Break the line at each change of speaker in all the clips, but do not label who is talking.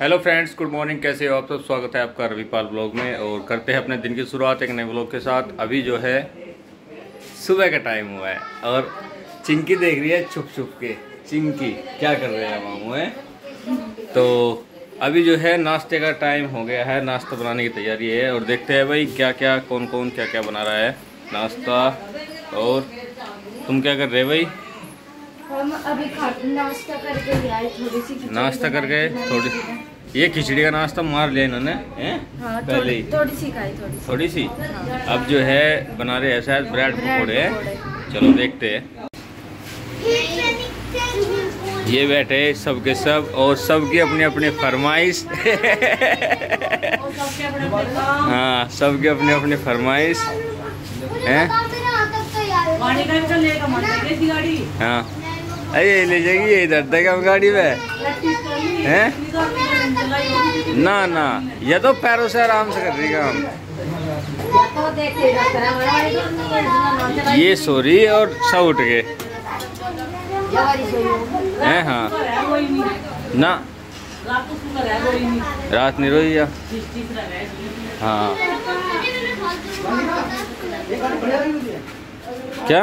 Hello friends good morning कैसे हो आप सब? स्वागत है आपका रविपाल ब्लॉग में और करते हैं अपने दिन की शुरुआत एक नए ब्लॉग के साथ। अभी जो है सुबह का टाइम हुआ है और चिंकी देख रही है छुप छुप के। चिंकी क्या कर रहे हैं मामू है? तो अभी जो है नाश्ते का टाइम हो गया है नाश्ता बनाने की तैयारी है और देखते हैं भाई क्या क्या कौन कौन क्या क्या बना रहा है नाश्ता। और तुम क्या कर रहे भाई?
हम अभी नाश्ता करके आए थोड़ी सी
नाश्ता करके थोड़ी ये खिचड़ी का नाश्ता मार लिया इन्होंने हाँ? पहले ही।
थोड़ी सी खाई थोड़ी सी।
थोड़ी सी? अब जो है बना रहे हैं शायद ब्रेड पकौड़े। हैं चलो देखते हैं। ये बैठे सबके सब और सबकी अपनी अपनी फरमाइश। हाँ सबके अपनी अपनी फरमाइश। हैं? हाँ। अरे ले जाएगी ये इधर तक हम गाड़ी में। हैं? ना ना। ये तो पैरों से आराम से कर रही काम। ये सो रही और सब उठ गए। हैं हाँ। ना। रात नहीं रोई या? हाँ। क्या?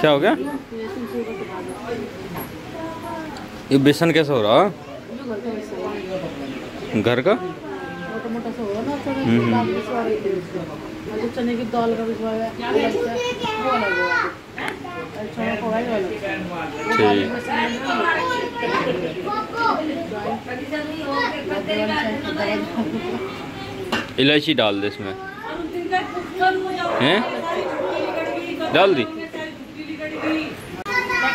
क्या हो गया? ये बेसन कैसा हो रहा? घर का? हम्म,
है, है। अच्छा।
ठीक। इलायची डाल दे इसमें। हैं? डाल दी।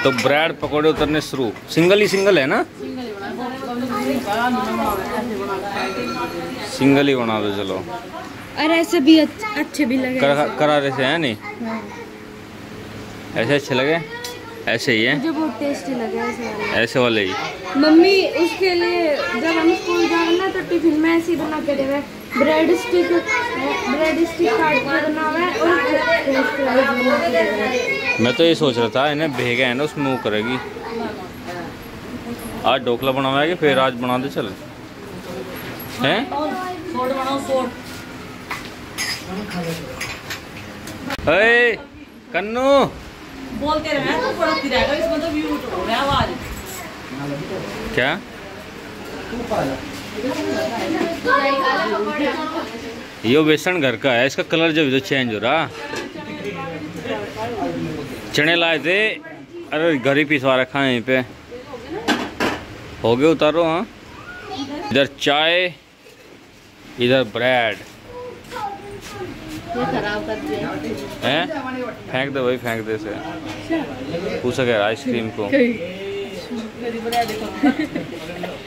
तो ब्रेड पकौड़े उतरने शुरू। सिंगल ही सिंगल है ना? सिंगल ही बना दो चलो।
और ऐसे भी अच्छे भी लगे।
कर, करारे से है नहीं?
हाँ।
ऐसे अच्छे लगे? ऐसे ही है?
मुझे बहुत टेस्टी लगे ऐसे वाले।
ऐसे वाले ही?
मम्मी उसके लिए जब हम स्कूल जाए ना तो टिफ़िन में ऐसे ही बना के देवे। ब्रेड स्टिक ब्रेड स्टिक काट के बना हुआ है और फ्रेंच फ्राइज बना के
मैं तो ये सोच रहा था इन्हें भेगा है ना उसमें वो करेगी। आज ढोकला बनावा है कि फिर आज बना दे चल। हैं। अरे कन्नू।
बोलते रहे तो पड़ती रहेगा इसमें तो म्यूट हो रहा है आवाज़।
क्या? यो बेसन घर का है, इसका कलर जब तो चेंज हो रहा। चने लाए थे, अरे घर ही पिसवा रखा है यहीं पे। हो गए उतारो हाँ। इधर चाय, इधर ब्रेड हैं? फेंक दे भाई, फेंक दे से पूछा क्या आइसक्रीम को।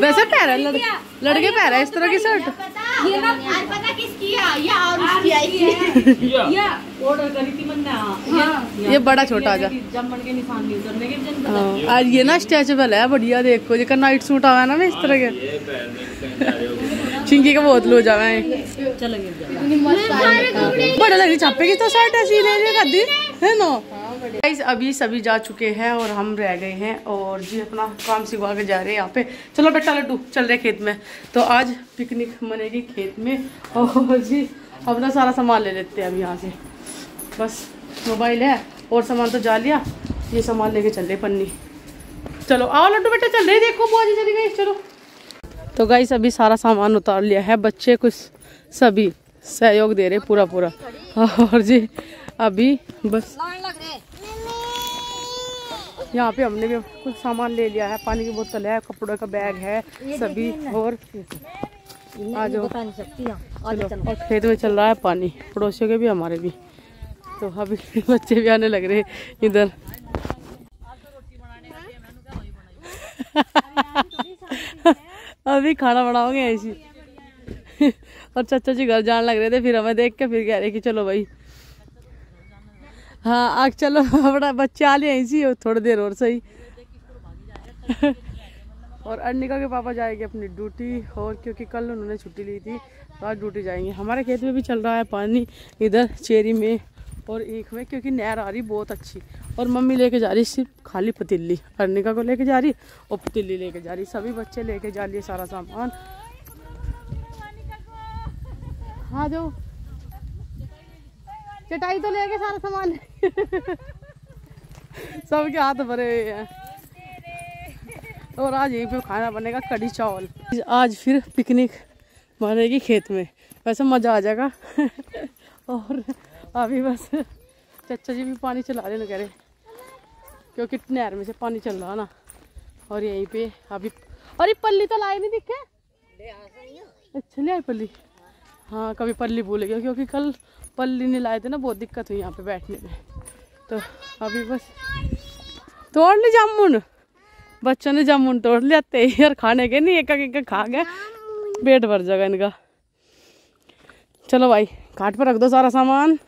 वैसे पैर है लड़, लड़के पैर है इस तरह की शर्ट।
ये ना आज पता किसकी है या और उसकी आई या
ऑर्डर करी थी मैंने हाँ।
हाँ।
ये बड़ा छोटा आजा जमन के निशान नहीं उतरने के जन
हाँ।
आज ये ना स्ट्रेचेबल है बढ़िया देखो जेकर नाइट सूट आवा है ना इस तरह के। चिंकी का बहुत लो जावा। है चल बड़ा लगी छापे की तो शर्ट ऐसी ले ले कर दी। है ना? गाइस अभी सभी जा चुके हैं और हम रह गए हैं और जी अपना काम सिखवा के जा रहे हैं यहाँ पे। चलो बेटा लड्डू, चल रहे खेत में। तो आज पिकनिक मनेगी खेत में और जी अपना सारा सामान ले लेते हैं अब यहाँ से। बस मोबाइल है और सामान तो जा लिया। ये सामान लेके चल रहे पन्नी। चलो, आओ लड्डू बेटा, चल रहे देखो, बुआ चली गई। चलो। तो गाइस अभी सारा सामान उतार लिया है। बच्चे कुछ सभी सहयोग दे रहे पूरा पूरा और जी, अभी बस। यहाँ पे हमने भी कुछ सामान ले लिया है। पानी की बोतल है कपड़ों का बैग है सभी और आ जाओ।
बता नहीं सकती
चलो और खेत में चल रहा है पानी। पड़ोसियों के भी हमारे भी। तो अभी बच्चे भी आने लग रहे हैं इधर। अभी खाना बनाओगे ऐसी और चाचा जी घर जाने लग रहे थे फिर हमें देख के फिर कह रहे कि चलो भाई हाँ आग चलो अपना बच्चे आ लिए ऐसी थोड़ी देर और सही। और अर्निका के पापा जाएँगे अपनी ड्यूटी, और क्योंकि कल उन्होंने छुट्टी ली थी तो आज ड्यूटी जाएँगे। हमारे खेत में भी चल रहा है पानी, इधर चेरी में और ईख में, क्योंकि नहर आ रही बहुत अच्छी। और मम्मी लेके जा रही सिर्फ़ खाली पतीली। अर्निका को लेके जा रही और पतीली लेके जा रही। सभी बच्चे लेके जा लिए सारा सामान। हाँ जाओ चटाई तो लेके सारा सामान सबके हाथ भरे हुए हैं। और आज यहीं पे खाना बनेगा कड़ी चावल। आज फिर पिकनिक बनेगी खेत में। वैसे मज़ा आ जाएगा। और अभी बस चाचा जी भी पानी चला रहे ना कह रहे। क्योंकि नहर में से पानी चल रहा ना। और यहीं पे अभी अरे पल्ली तो लाए नहीं दिखे? अच्छा ले आई पल्ली। हाँ कभी पल्ली भूल गया, क्योंकि कल पल्ली नहीं लाए थे ना, बहुत दिक्कत हुई यहाँ पे बैठने में। तो अभी बस तोड़ ली जामुन। बच्चों ने जामुन तोड़ लिया ते और खाने के नहीं एक एक एक खा गए। पेट भर जाएगा इनका। चलो भाई घाट पर रख दो सारा सामान।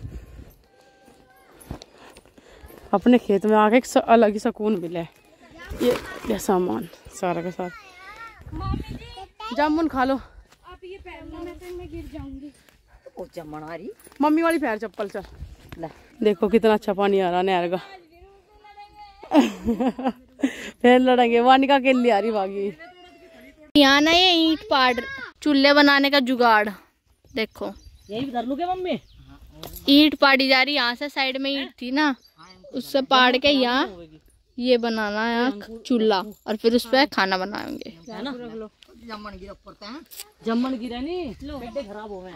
अपने खेत में आके एक अलग ही सुकून मिले। ये ये सामान, सारा का सारा। जामुन खा लो।
पे मैं तो इनमें गिर जाऊँगी।
मम्मी वाली पैर चप्पल चल देखो कितना अच्छा पानी आ रहा नहर का फिर लड़ेंगे। वानिका के लिए आ रही बागी
यहाँ ना ये ईट पाड़ चूल्हे बनाने का जुगाड़। देखो।
यही कर लूगे मम्मी?
ईट पाड़ी जा रही यहाँ से साइड में ईट थी ना। उससे पाड़ के यहाँ ये बनाना है चूल्हा। और फिर उस पर खाना बनाएँगे।
जमन गिरा पड़ता है? जमन गिरा नहीं गड्ढे खराब हो गए।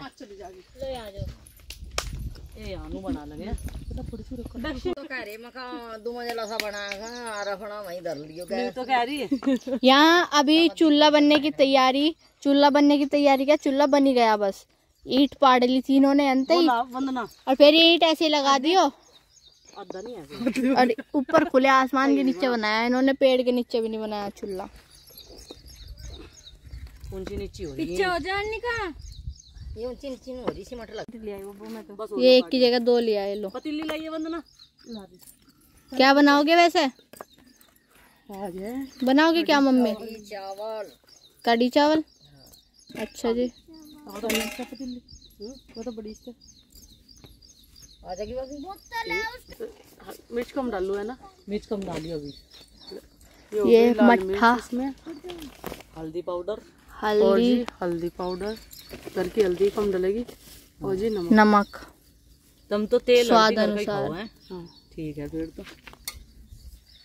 ए आनू बना लगे। तो कह रहे मकान दो मंजिला सा बनाएगा रखना वहीं धर लियो तो कह रही है।
यहाँ अभी चूल्हा बनने की तैयारी चूल्हा बनने की तैयारी क्या? चूल्हा बन ही गया बस। ईट पाड़ ली थी इन्होंने अंत ही।
वंदना।
और फिर ईट ऐसे लगा दियो।
है।
और ऊपर खुले आसमान के नीचे बनाया इन्होंने पेड़ के नीचे भी नहीं बनाया चूल्हा।
ऊँची नीची हो रही है
हो जाए
ये ऊँची नीची हो रही सिमट लग लिया वो मैं तो बस
ये एक की जगह दो लिया ये लो।
पतीली लाइए वंदना।
क्या बनाओगे वैसे? बनाओगे क्या मम्मी?
चावल।
कढ़ी चावल? अच्छा जी।
वो तो बड़ी
आ जाएगी
मिर्च कम डालू है ना?
मिर्च कम डालियो अभी।
ये मट्ठा।
इसमें।
हल्दी पाउडर।
और
हल्दी
जी हल्दी पाउडर घर की हल्दी कम डलेगी? और जी नमक।
नमक।
तुम तो तेल
स्वाद अनुसार।
हैं?
हाँ।
ठीक है फिर तो।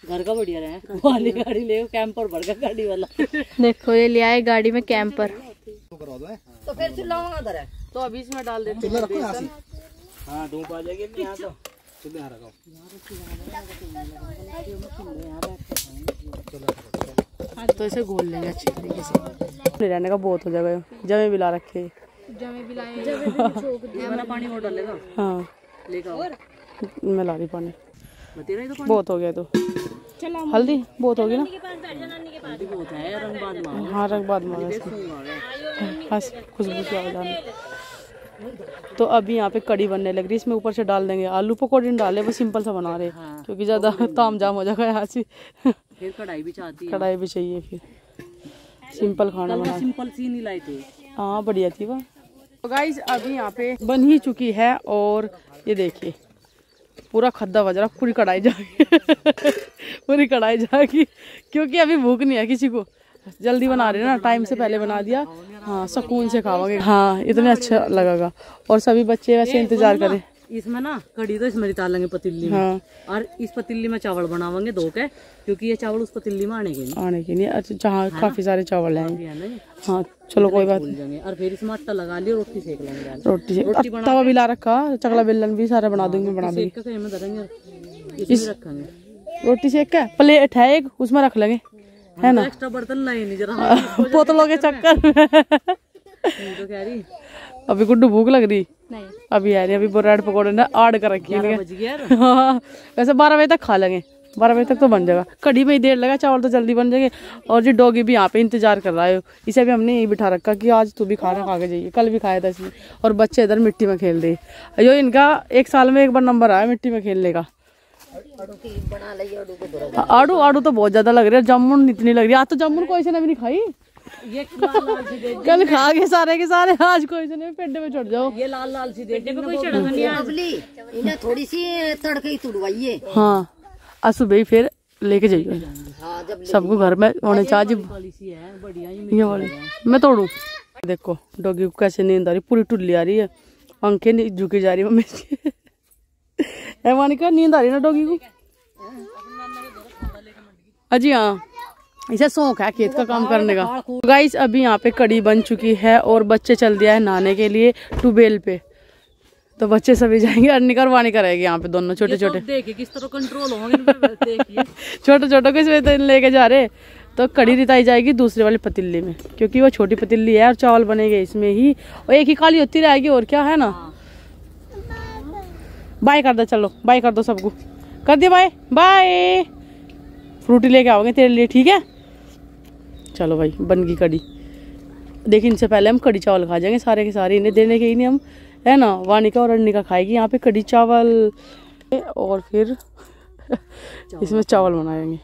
घर का बढ़िया रहे वाली गाड़ी ले कैंपर भर का गाड़ी वाला।
देखो ये लिया है गाड़ी में कैंपर।
तो फिर चूल्हा वहाँ उधर है
तो अभी इसमें डाल देते हैं बेसन।
हाँ धूप आ जाएगी अपने यहाँ तो।
तो इसे घोल लेंगे अच्छी तरीके से। नहीं रहने का बहुत हो जाएगा। जमे भी ला रखे। हैं।
पानी और डालेगा
हाँ। मैं ला रही पानी।
तो
बहुत हो गया तो। हल्दी बहुत होगी ना?
पानी बहुत है रंग बाद में
हाँ रंग बाद में इसमें बस खुशबू से आ जाने। तो अभी यहाँ पे कड़ी बनने लग रही है। इसमें ऊपर से डाल देंगे आलू पकौड़े नहीं डाले वो सिंपल सा बना रहे हैं। क्योंकि ज़्यादा ताम जाम हो जाएगा यहाँ से।
फिर कढ़ाई भी चाहती
कढ़ाई भी चाहिए फिर। सिंपल खाना बना
सिंपल सी नहीं लाई थी।
हाँ बढ़िया थी वह तो गाइज़ अभी यहाँ पे बन ही चुकी है और ये देखिए पूरा खद्दा बज रहा पूरी कढ़ाई जाएगी पूरी कढ़ाई जाएगी क्योंकि अभी भूख नहीं है किसी को। जल्दी बना रहे ना टाइम से पहले बना दिया। हाँ सुकून से खाओगे। हाँ इतना अच्छा लगेगा। और सभी बच्चे वैसे इंतज़ार करें।
इसमें ना कड़ी तो इसमें डाल लेंगे पतीली में।
हाँ।
और इस पतीली में चावल बनावेंगे दो के क्योंकि ये चावल उस पतीली में आने के नहीं।
आने के लिए अच्छा जहाँ काफ़ी सारे चावल हैं।
है
हाँ चलो कोई बात
जाएँगे। और फिर इसमें आटा लगा लियो रोटी सेक लेंगे
रोटी तवा भी ला रखा चकला बेलन भी सारा बना दूँगी बना दूँगी। रोटी सेक के प्लेट है एक उसमें रख लेंगे। है ना?
एक्स्ट्रा बर्तन लाए नहीं जरा
बोतलों के चक्कर में।
तो कह रही।
अभी गुड्डू भूख लग रही?
नहीं।
अभी आ रही अभी ब्रेड पकौड़े ने आड़ कर रखी है
यार।
हाँ वैसे बारह बजे तक खा लेंगे। बारह बजे तक तो बन जाएगा। कढ़ी में ही देर लगा चावल तो जल्दी बन जाएँगे। और जी डॉगी भी यहाँ पे इंतज़ार कर रहा है। इसे भी हमने यही बिठा रखा कि आज तू भी खाना खा के जाइए। कल भी खाया था इसने। और बच्चे इधर मिट्टी में खेल रहे यो इनका एक साल में एक बार नंबर आया मिट्टी में खेलने का। हाँ, आड़ू आड़ू तो बहुत ज़्यादा लग रही है। जामुन इतनी लग रही है। आज तो जामुन कोई से ने भी नहीं खाई।
ये लाल लाल सी दे
कल खा के सारे के सारे। आज कोई से नहीं पेट में चढ़ जाओ।
ये लाल लाल सी दे पे कोई चढ़ा नहीं
बबली इन्हें थोड़ी सी तड़के ही तुड़वाइए
हाँ। आज सुबह ही फिर लेके जाइए
हाँ जब
सबको घर में होने चाहिए
है
ये वाली। मैं तोड़ू। देखो डॉगी को कैसे नींद आ रही पूरी टुल्ली आ रही है। पंखे नी- झुकी जा रही है मम्मी है मानिका नींद आ रही ना डॉगी को अजी हाँ इसे शौक है खेत का काम करने का गाइस अभी यहाँ पे कड़ी बन चुकी है और बच्चे चल दिया है नहाने के लिए ट्यूबवेल पे तो बच्चे सभी जाएँगे अर्निका और वानिका रहेगी यहाँ पे दोनों छोटे छोटे
किस तरह कंट्रोल होंगे
छोटे छोटे को इसमें तो लेके जा रहे तो कड़ी रिताई जाएगी दूसरे वाली पतीली में क्योंकि वो छोटी पतीली है और चावल बनेंगे इसमें ही और एक ही खाली होती रहेगी और क्या है ना बाय कर दो, चलो बाय कर दो सबको। कर दिया बाय बाय फ्रूटी लेके आओगे तेरे लिए, ठीक है? चलो भाई, बन गई कड़ी देखिए इनसे पहले हम कड़ी चावल खा जाएँगे सारे के सारे। इन्हें देने के ही नहीं हम, है ना? वानिका और अन्निका खाएगी यहाँ पे कड़ी चावल। और फिर इसमें चावल बनाएँगे।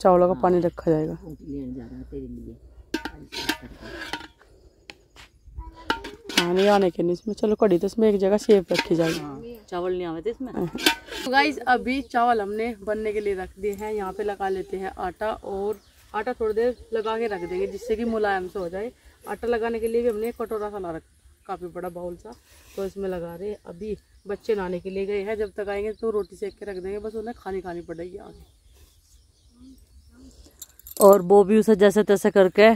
चावलों का पानी रखा जाएगा। हाँ आने के नहीं इसमें, चलो कड़ी तो इसमें एक जगह सेफ़ रखी जाएगी।
चावल नहीं आवे थे इसमें।
तो गाइस अभी चावल हमने बनने के लिए रख दिए हैं। यहाँ पे लगा लेते हैं आटा और आटा थोड़ी देर लगा के रख देंगे जिससे कि मुलायम से हो जाए। आटा लगाने के लिए भी हमने कटोरा सा ला रख काफ़ी बड़ा बाउल सा। तो इसमें लगा रहे हैं। अभी बच्चे नहाने के लिए गए हैं। जब तक आएँगे तो रोटी सेक के रख देंगे बस उन्हें खानी खानी पड़ेगी आगे।
और वो भी उसे जैसे तैसे करके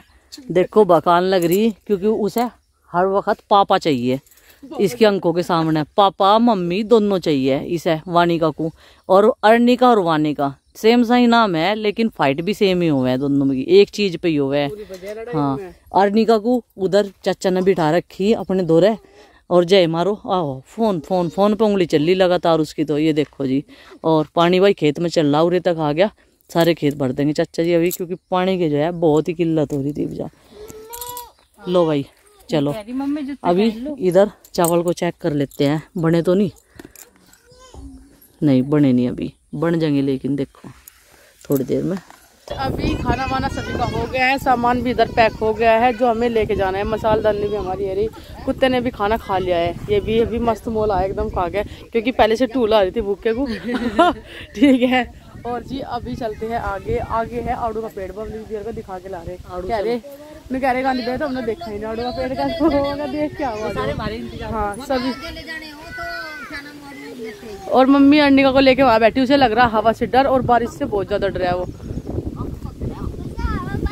देखो बकान लग रही क्योंकि उसे हर वक्त पापा चाहिए। इसके अंकों के सामने पापा मम्मी दोनों चाहिए इसे वानिका को। और अर्निका और वानिका। सेम सा ही नाम है लेकिन फाइट भी सेम ही हुआ है दोनों में एक चीज़ पे ही हुआ है। हाँ। अर्निका को उधर चाचा ने बिठा रखी अपने दोरे। और जय मारो। आओ फ़ोन फ़ोन फ़ोन पे उंगली चल रही लगातार उसकी तो ये देखो जी। और पानी भाई खेत में चल रहा उरे तक आ गया। सारे खेत भर देंगे चाचा जी अभी क्योंकि पानी की जो है बहुत ही किल्लत हो रही थी लो भाई। चलो अभी इधर चावल को चेक कर लेते हैं। बने तो नहीं? नहीं बने नहीं अभी। बन जाएँगे लेकिन देखो थोड़ी देर में।
अभी खाना वाना सभी का हो गया है सामान भी इधर पैक हो गया है जो हमें लेके जाना है। मसालदानी भी हमारी है रही कुत्ते ने भी खाना खा लिया है। ये भी अभी मस्त मोल आया एकदम खा गया। क्योंकि पहले से टूल आ रही थी भूखे को। ठीक है। और जी अभी चलते हैं आगे। आगे है आड़ू का पेड़। बबली को दिखा के ला रहे कह रहे मैं कह रहे गांधी तो हमने देखा ही नहीं पेड़ का होगा देख क्या हुआ हाँ सभी।
ले जाने हो तो और
मम्मी अंडिका को लेके वहाँ बैठी उसे लग रहा हवा से डर और बारिश से बहुत ज़्यादा डर है वो।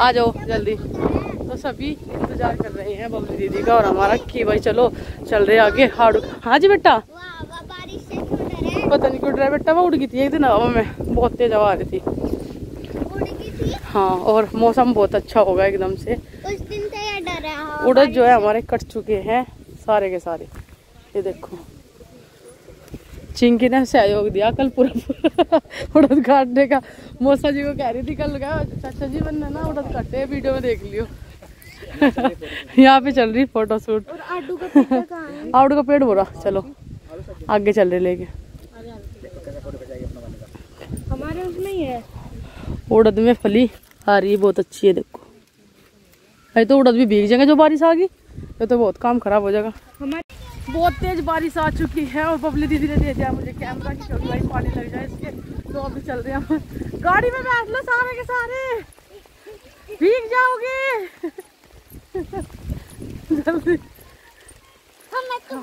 आ जाओ जल्दी। तो सभी इंतज़ार कर रहे हैं बबली दीदी का और हमारा कि भाई चलो चल रहे आगे हाड़ू। हाँ जी बेटा? पता नहीं क्यों डरा बेटा वो उड़ गई थी एक दिन हवा में। बहुत तेज हवा आ रही थी? हाँ और मौसम बहुत अच्छा होगा एकदम से। उड़द जो है हमारे कट चुके हैं सारे के सारे। ये देखो। चिंकी ने सहयोग दिया कल पूरा उड़द काटने का। मौसा जी को कह रही थी कल क्या चाचा जी मैंने ना उड़द काटे वीडियो में देख लियो। यहाँ पे चल रही फ़ोटो शूट
है?
आउट का पेड़ बोरा चलो आगे चल रहे लेके
हमारे उसमें ही है।
उड़द में फली आ रही है बहुत अच्छी है देखो। अरे तो उड़द भी भीग जाएँगे जो बारिश आ गई। ये तो बहुत काम खराब हो जाएगा।
हमारे
बहुत तेज बारिश आ चुकी है और बबली दीदी ने दे दिया मुझे कैमरा की क्योंकि भाई पानी लग जाए इसके। तो अभी चल रहे हैं गाड़ी में बैठ लो सारे के सारे। भीग जाओगे। जल्दी।
तो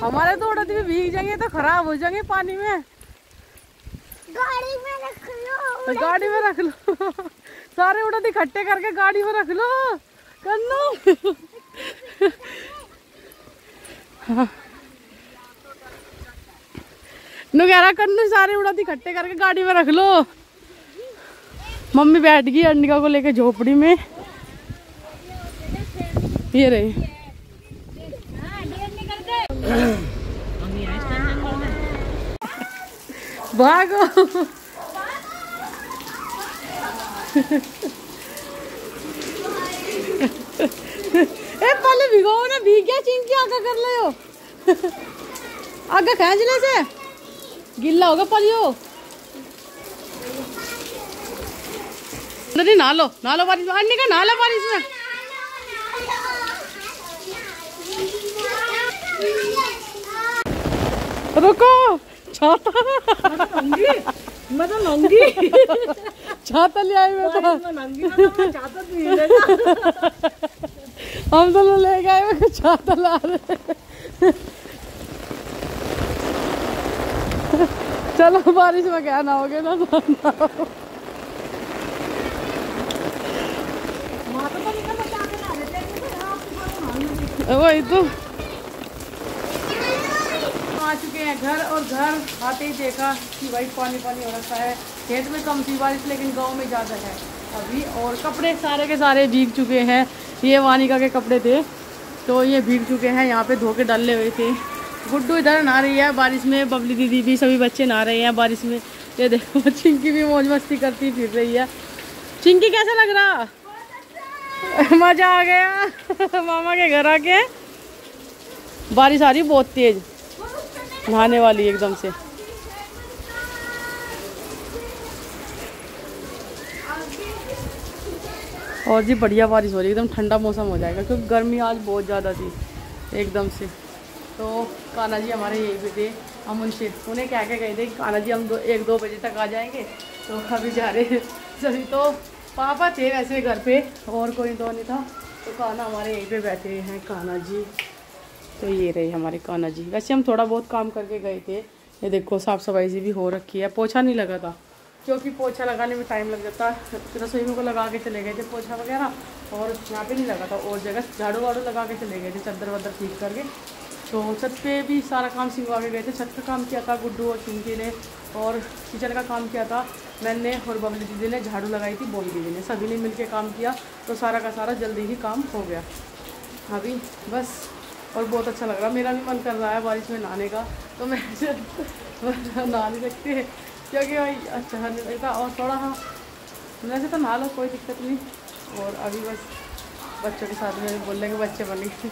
हमारे तो उड़द भी भीग जाएँगे तो खराब हो जाएँगे पानी में।
गाड़ी में रख लो
तो गाड़ी में रख लो। सारे उड़द इकट्ठे करके गाड़ी में रख लो। कन्नू हाँ। नु कन्नू सारे इकट्ठे करके गाड़ी में रख लो। मम्मी बैठ गई अंडिका को लेके झोपड़ी में। ये रही। भागो। ए, पहले भिगो ना, भीग गया चिंकी आगा कर ले आगा खींच ले से गिल्ला होगा, पलियो। नहीं ना लो ना लो बारिश अन्य का ना लो बारिश में रुको छाता
मैं तो नंगी
छाता ले आई मैं तो।
तू
हम तो ले गए मैं छाता ला रहे। चलो बारिश में क्या ना होगे ना तो ना हो। वही तो। आ चुके हैं घर और घर आते ही देखा कि भाई पानी पानी हो रखा है। खेत में कम थी, बारिश लेकिन गाँव में ज़्यादा है। अभी और कपड़े सारे के सारे भीग चुके हैं। ये वानिका के कपड़े थे तो ये भीग चुके हैं, यहाँ पे धो के डाले हुए थे। गुड्डू इधर नहा रही है बारिश में, बबली दीदी भी, सभी बच्चे नहा रहे हैं बारिश में। ये देखो, चिंकी भी मौज मस्ती करती फिर रही है। चिंकी, कैसा लग रहा? मज़ा आ गया। मामा के घर आके। बारिश आ रही बहुत तेज, नहाने वाली एकदम से। और जी बढ़िया बारिश हो रही है, एकदम ठंडा मौसम हो जाएगा, क्योंकि गर्मी आज बहुत ज़्यादा थी, एकदम से। तो कान्हा जी हमारे यहीं पे थे, हम उनसे, उन्हें क्या क्या गए थे कि कान्हा जी हम दो, एक दो बजे तक आ जाएँगे तो अभी जा रहे सभी तो पापा थे वैसे घर पे, और कोई तो नहीं था तो कान्हा हमारे यहीं पे बैठे हैं, कान्हा जी। तो ये रहे हमारे कान्हा जी। वैसे हम थोड़ा बहुत काम करके गए थे, ये देखो साफ़ सफ़ाई से भी हो रखी है, पोछा नहीं लगा था। क्योंकि पोछा लगाने में टाइम लग जाता है। रसोई में को लगा के चले गए थे पोछा वगैरह, और यहाँ पे नहीं लगा था, और जगह झाड़ू वाड़ू लगा के चले गए थे चद्दर वद्दर ठीक करके। तो छत पे भी सारा काम सिंगवा के गए थे। छत का काम किया था गुड्डू और चिंकी ने, और किचन का काम किया था मैंने और बबली दीदी ने, झाड़ू लगाई थी बोली दीदी ने। सभी ने मिलके काम किया तो सारा का सारा जल्दी ही काम हो गया। अभी बस, और बहुत अच्छा लग रहा। मेरा भी मन कर रहा है बारिश में नहाने का तो मैं नहा नहीं सकती क्योंकि भाई अच्छा हर इतना और थोड़ा हाँ। वैसे तो नहा लो, कोई दिक्कत नहीं। और अभी बस बच्चों के साथ में बोल लेंगे बच्चे बनेंगे